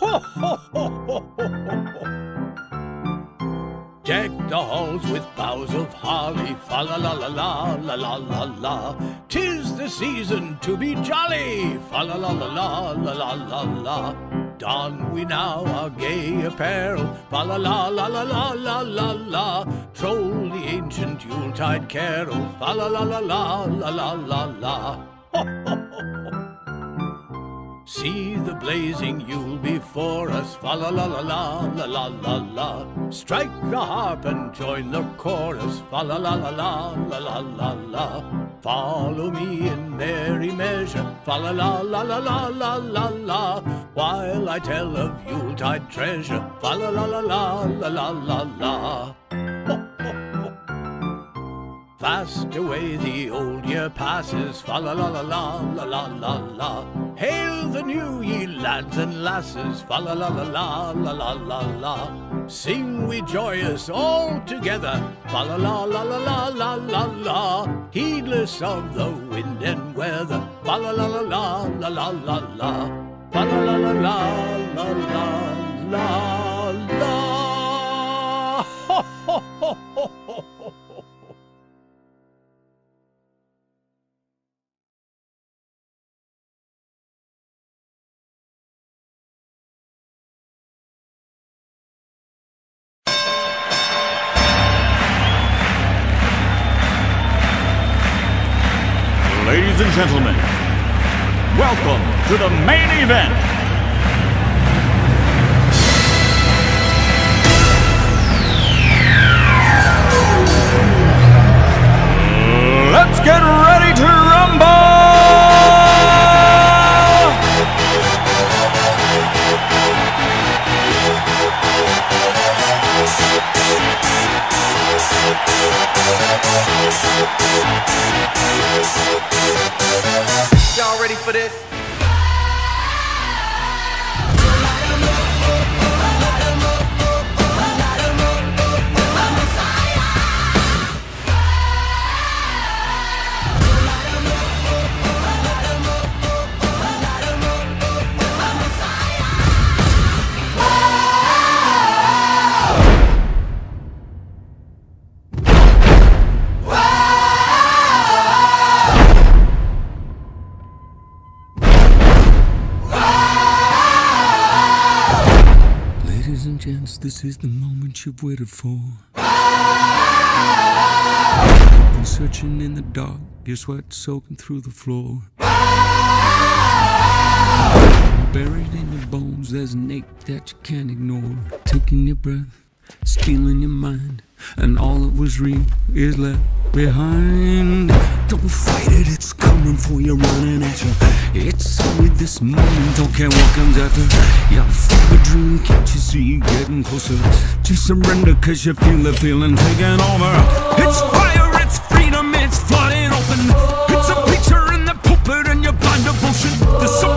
Ho, ho, ho, ho, ho, ho. Deck the halls with boughs of holly, fa la la la la la la la la. Tis the season to be jolly, fa la la la la la la la la. Don we now our gay apparel, fa la la la la la la la la. Troll the ancient Yuletide carol, fa la la la la la la la la. Ho, ho, ho, ho. See the blazing Yule before us, fa la la la la la la la la. Strike the harp and join the chorus, fa la la la la la la la la. Follow me in merry measure, fa la la la la la la la la. While I tell of Yuletide treasure, fa la la la la la la la la. Fast away the old year passes, fa la la la la la la la. Hail the new ye lads and lasses, fa la la la la la la la la. Sing we joyous all together, fa la la la la la la la la. Heedless of the wind and weather, fa la la la la la la la la. Fa la la la la la la la la. Ho ho ho ho. Ladies and gentlemen, welcome to the main event. Let's get ready to rumble! Y'all ready for this? This is the moment you've waited for. Been searching in the dark, your sweat soaking through the floor. Buried in your bones, there's an ache that you can't ignore. Taking your breath, stealing your mind, and all that was real is left behind. Don't fight it, it's coming for you, running at you. It's only this moment, don't care what comes after. You're full dream, can't you see? Getting closer Just surrender, cause you feel the feeling taking over. It's fire, it's freedom, it's flooding open. It's a picture in the pulpit, and you're blind devotion. There's something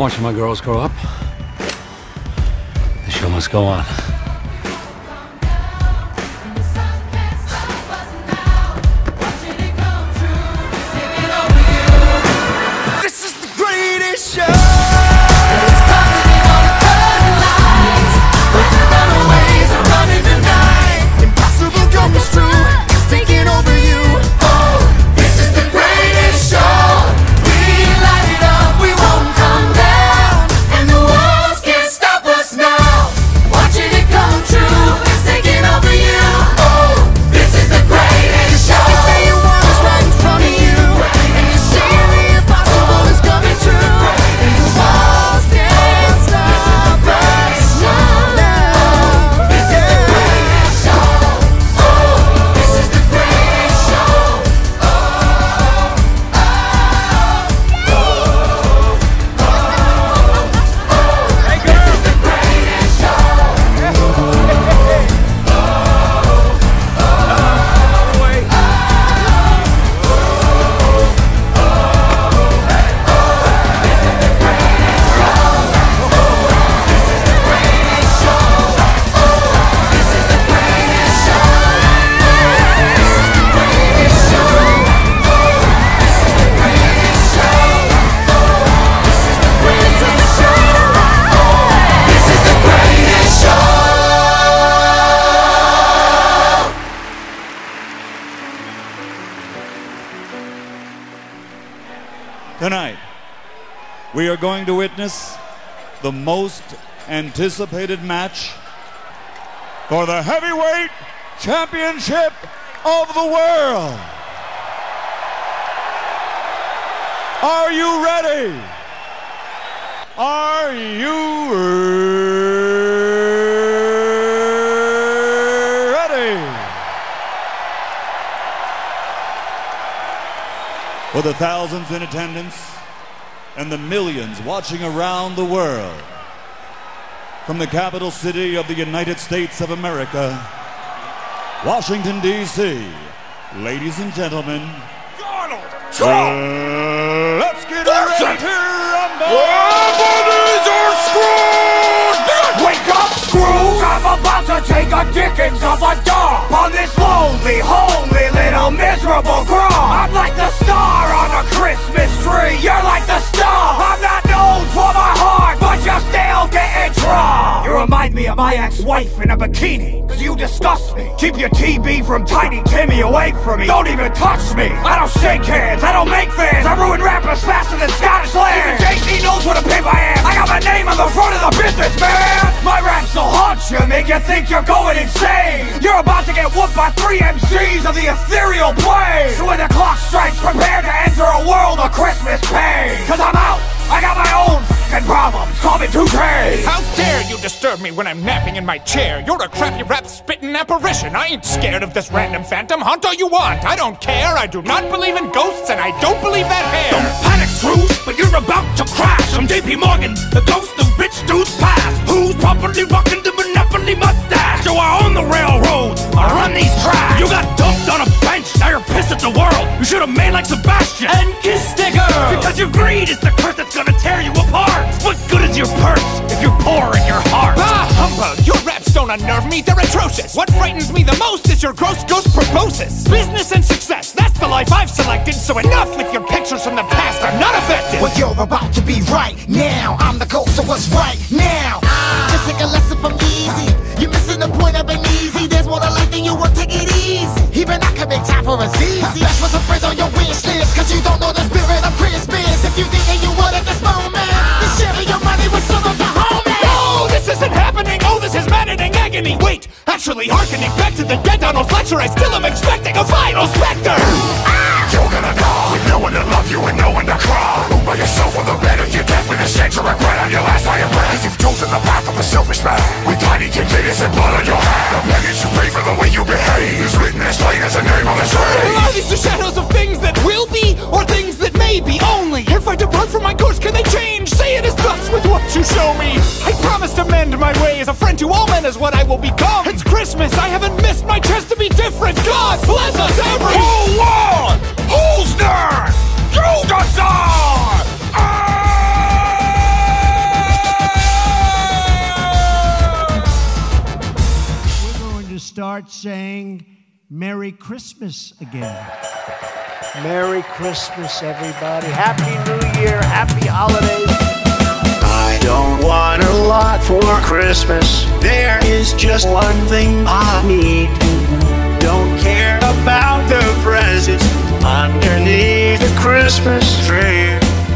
Watching my girls grow up. The show must go on. Going to witness the most anticipated match for the heavyweight championship of the world. Are you ready? Are you ready? For the thousands in attendance and the millions watching around the world. From the capital city of the United States of America, Washington, D.C., ladies and gentlemen, Donald uh, let's get ready to rumble! Take a dickens of a dog on this lonely, homely little miserable grump. I'm like the star on a Christmas tree. You're like the star. I'm not known for my heart, but you're still me my ex-wife in a bikini, cause you disgust me. Keep your TB from Tiny Timmy away from me. Don't even touch me. I don't shake hands. I don't make fans. I ruin rappers faster than Scottish land. Even JC knows what a pimp I am. I got my name on the front of the business, man. My raps will haunt you, make you think you're going insane. You're about to get whooped by three MCs of the ethereal plane. So when the clock strikes, prepare to enter a world of Christmas pain. Cause I'm out. I got my own fucking problems. Call me two K. How dare you disturb me when I'm napping in my chair? You're a crappy rap spitting apparition. I ain't scared of this random phantom. Hunt all you want. I don't care. I do not believe in ghosts, and I don't believe that hair. Don't panic, Scrooge, but you're about to crash. I'm JP Morgan, the ghost of rich dudes past. Who's properly rocking the Monopoly mustache? So I own the railroad, I run these tracks. You got dumped on a bench, now you're pissed at the world. You should have made like Sebastian and kissed a girl. Because your greed is the curse that's gonna tear you me, they're atrocious. What frightens me the most is your gross ghost proboscis. Business and success, that's the life I've selected, so enough with your pictures from the past, I'm not affected. What you're about to be right now. I'm the ghost of what's right now. Just take a lesson from Yeezy. You're missing the point of an easy. There's more to life than you will take it easy. Even I can make time for a easy. That's what's a phrase on your wish list. Cause you don't know the agony! Wait, actually, harkening back to the dead Donald Fletcher, I still am expecting a final specter! Ah! You're gonna die with no one to love you and no one to cry. Move by yourself or the better you get with a sense of regret on your last dying breath. Cause you've chosen the path of a selfish man. With tiny containers and blood on your hand. The penance you pay for the way you behave is written as plain as a name on the grave. Are these the shadows of things that will be, or things that may be only? If I depart from my course, can they change? Say it is thus with what you show me. I promise to mend my ways. A friend to all men is what I will become. It's Christmas. Christmas! I haven't missed my chance to be different! God bless us every- Who won? Who's not? You decide! We're going to start saying Merry Christmas again. Merry Christmas, everybody. Happy New Year. Happy holidays. Don't want a lot for Christmas. There is just one thing I need. Don't care about the presents underneath the Christmas tree.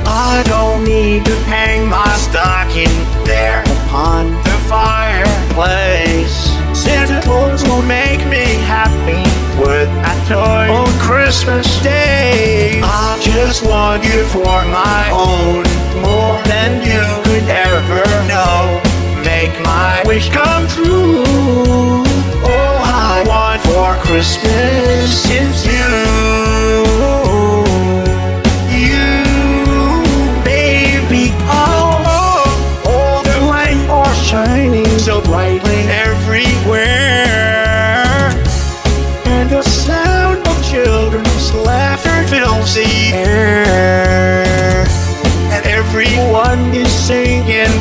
I don't need to hang my stocking there upon the fireplace. Santa Claus will make me happy with a toy on Christmas Day. I just want you for my own, more than you could ever know. Make my wish come true. All I want for Christmas is you. Fills the air. And everyone is singing.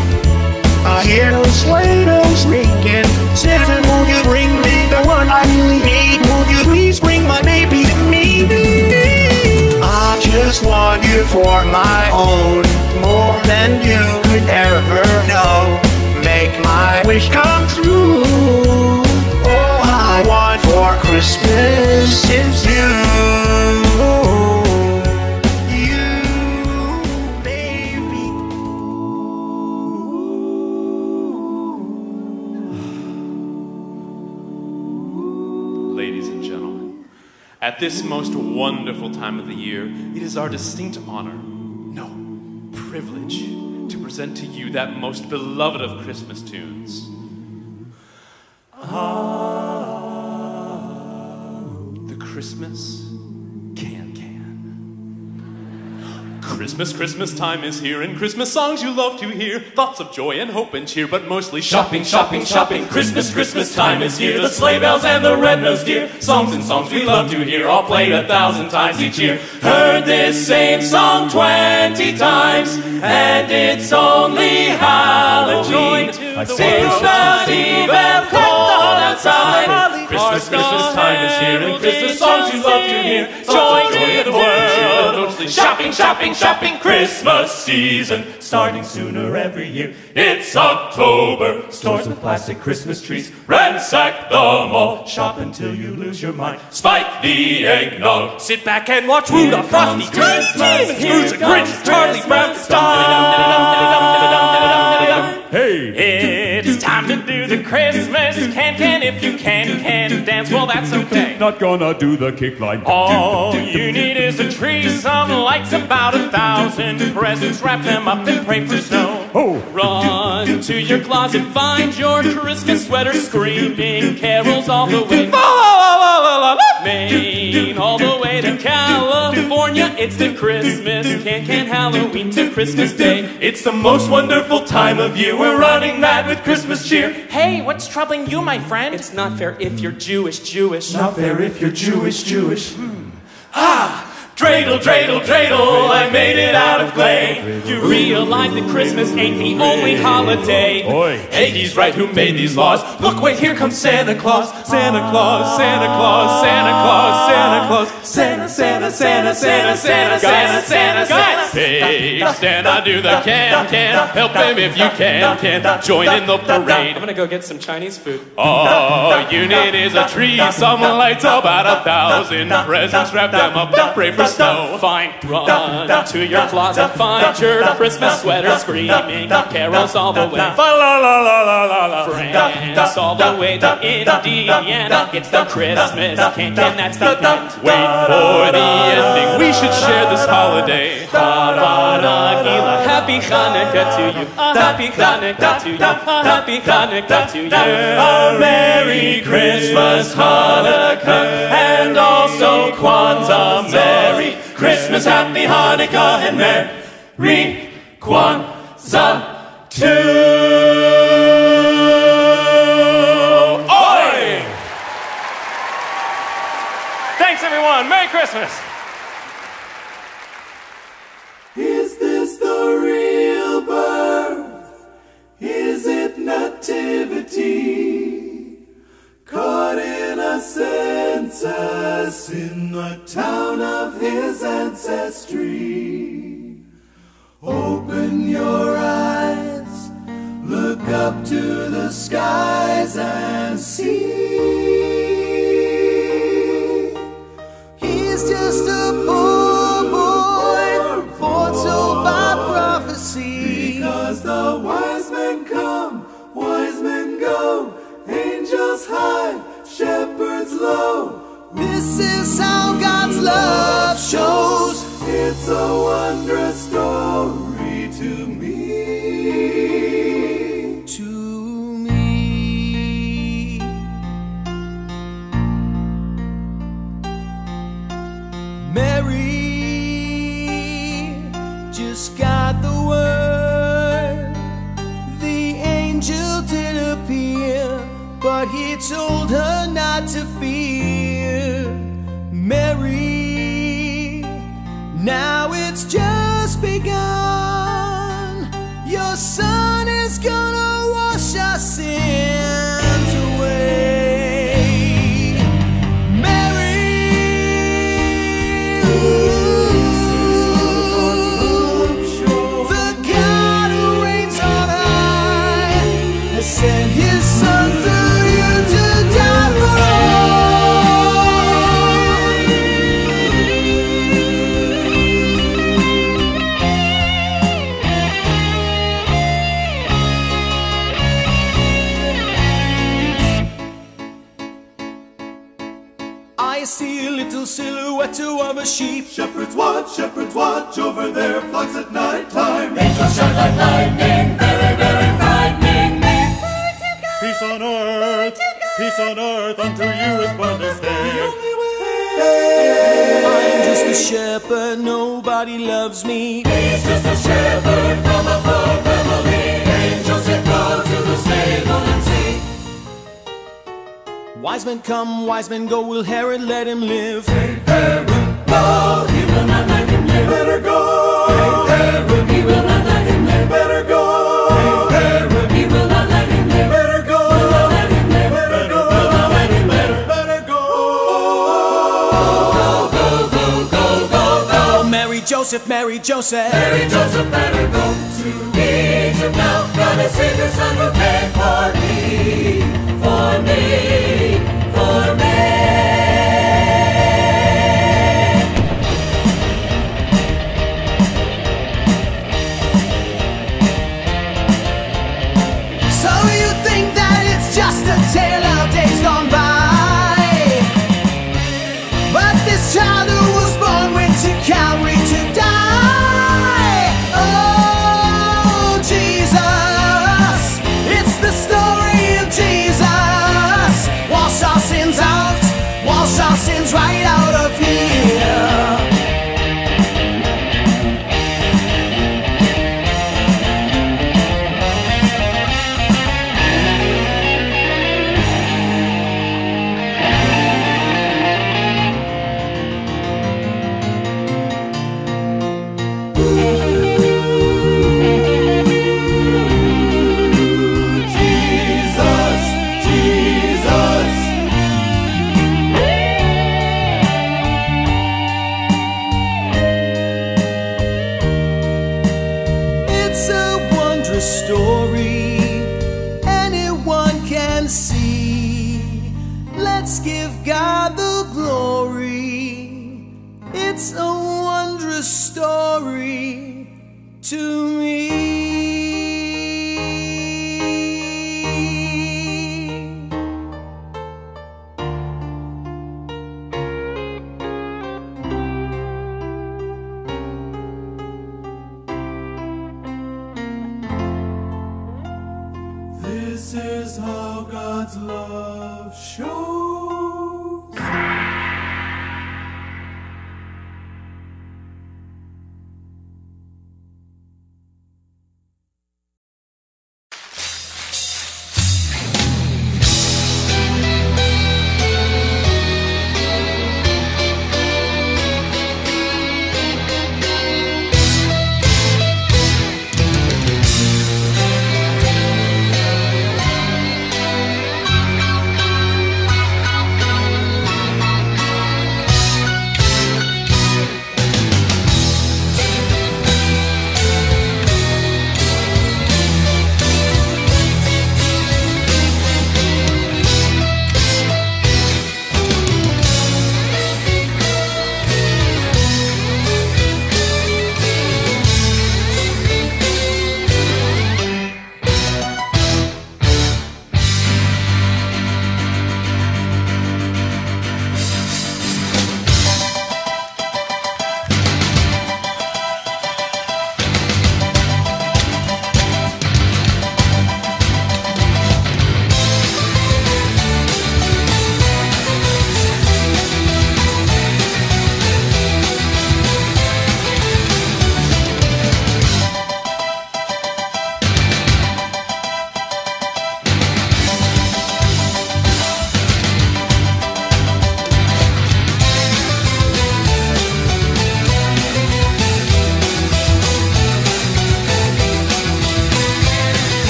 I hear those sleigh bells ringing. Santa, will you bring me the one I really need? Will you please bring my baby to me? I just want you for my own, more than you could ever know. Make my wish come true. All I want for Christmas is you. At this most wonderful time of the year, it is our distinct honor, no, privilege, to present to you that most beloved of Christmas tunes. Ah, the Christmas Christmas, Christmas time is here, and Christmas songs you love to hear. Thoughts of joy and hope and cheer, but mostly shopping, shopping, shopping. Christmas, Christmas time is here. The sleigh bells and the red-nosed deer. Songs and songs we love to hear, all played a thousand times each year. Heard this same song twenty times, and it's only Halloween. It's not even outside. Christmas, Christmas time is here, and Christmas songs you love to hear. Join in the world, shopping, shopping, shopping. Christmas season starting sooner every year. It's October. Stores with plastic Christmas trees ransack the mall. Shop until you lose your mind. Spike the eggnog. Sit back and watch Rudolph, Frosty, Tiny Tim, Scrooge, and Grinch, Charlie Brown. Stop. Hey, Christmas can can. If you can, can dance. Well, that's okay. Not gonna do the kick line. All you need is a tree, some lights, about a thousand presents. Wrap them up and pray for snow. Oh. Run to your closet, find your Christmas sweater, screaming carols all the way. Maine, all the way to California. It's the Christmas can can Halloween to Christmas Day. It's the most wonderful time of year. We're running mad with Christmas cheer. Hey, what's troubling you, my friend? It's not fair if you're Jewish, Jewish. Not fair if you're Jewish, Jewish. Hmm. Ah! Dreidel, dreidel, dreidel, I made it out of clay. You realize that Christmas ain't the only holiday. Hey, he's right who made these laws. Look, wait, here comes Santa Claus. Santa Claus, Santa Claus, Santa Claus, Santa Claus. Santa, Santa, Santa, Santa, Santa, Santa, Santa, Santa. Hey, Santa, do the can, can. Help him if you can, can. Join in the parade. I'm gonna go get some Chinese food. All you need is a tree, some lights, about a thousand presents. Wrap them up and pray for snow. Fine, run to your closet, find your Christmas sweater, screaming carols all the way. Fa la la la la la la. France all the way to Indiana. It's the Christmas can can that's the point. Wait for the ending. We should share this holiday. Happy Hanukkah to you. Ah, happy Hanukkah to you. Ah, happy Hanukkah to you. A Merry Christmas, Hanukkah, and also Kwanzaa. Merry Christmas, Happy Hanukkah, and Merry Kwanzaa too. Thanks, everyone. Merry Christmas. It nativity? Caught in a census in the town of his ancestry. Open your eyes, look up to the skies and see. This is how God's love shows. It's a wondrous wash watch, watch over their flocks at night time. Angels shine like lightning, very, very frightening me. Peace on earth, peace on earth, unto you is born this day. I'm just a shepherd, nobody loves me. He's just a shepherd from a poor family. Angels said, go to the stable and see. Wise men come, wise men go, will Herod let him live? Herod, No, he will not let him live. Better go, Herod, he will not let him live. better go, Herod, he will not let him live. better go, Will not let him better go, Will not let him better go. Go, go, go, go, go. Mary Joseph, Mary Joseph. Mary Joseph better go to Egypt now. Gonna save your son who paid for me, for me, for me.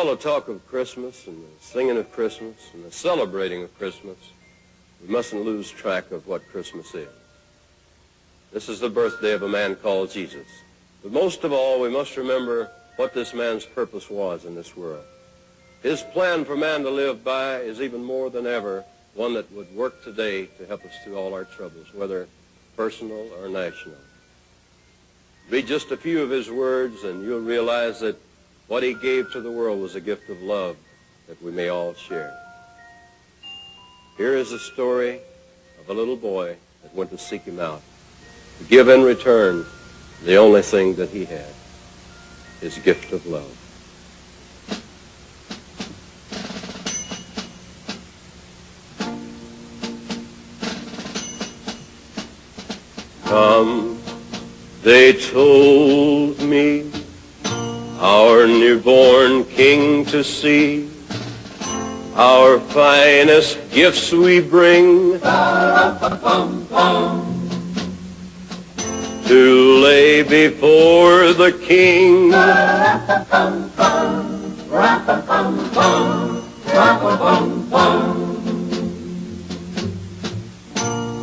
All the talk of Christmas and the singing of Christmas and the celebrating of Christmas, we mustn't lose track of what Christmas is. This is the birthday of a man called Jesus. But most of all, we must remember what this man's purpose was in this world. His plan for man to live by is even more than ever one that would work today to help us through all our troubles, whether personal or national. Read just a few of his words and you'll realize that what he gave to the world was a gift of love that we may all share. Here is a story of a little boy that went to seek him out, to give in return the only thing that he had, his gift of love. Come, they told me, our newborn king to see. Our finest gifts we bring to lay before the king.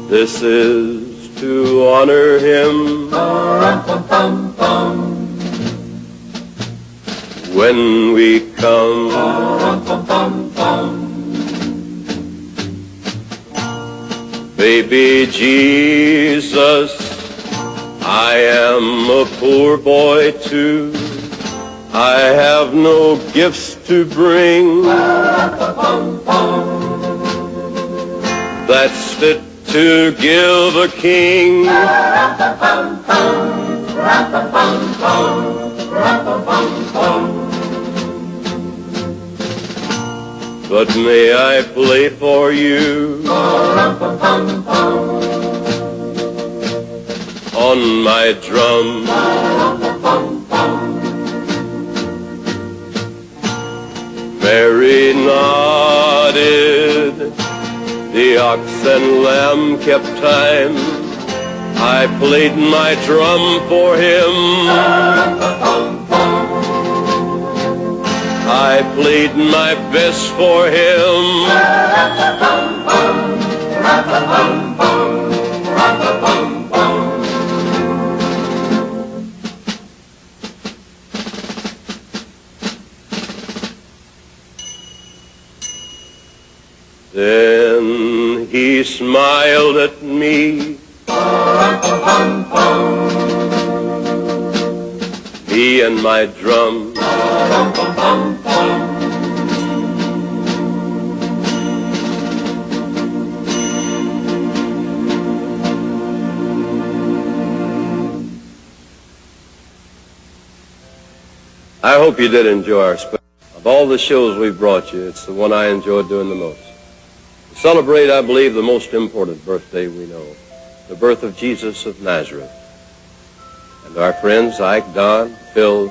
This is to honor him when we come. Baby Jesus, I am a poor boy too. I have no gifts to bring. That's fit to give a king. But may I play for you on my drum? Mary nodded, the ox and lamb kept time. I played my drum for him. I played my best for him. Then he smiled at me. Me and my drum. I hope you did enjoy our special. Of all the shows we've brought you, it's the one I enjoyed doing the most. To celebrate, I believe, the most important birthday we know, the birth of Jesus of Nazareth. And our friends Ike, Don, Phil,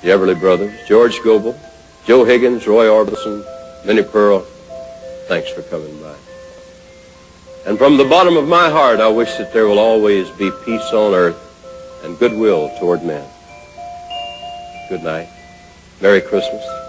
the Everly Brothers, George Gobel, Joe Higgins, Roy Orbison, Minnie Pearl, thanks for coming by. And from the bottom of my heart, I wish that there will always be peace on earth and goodwill toward men. Good night. Merry Christmas.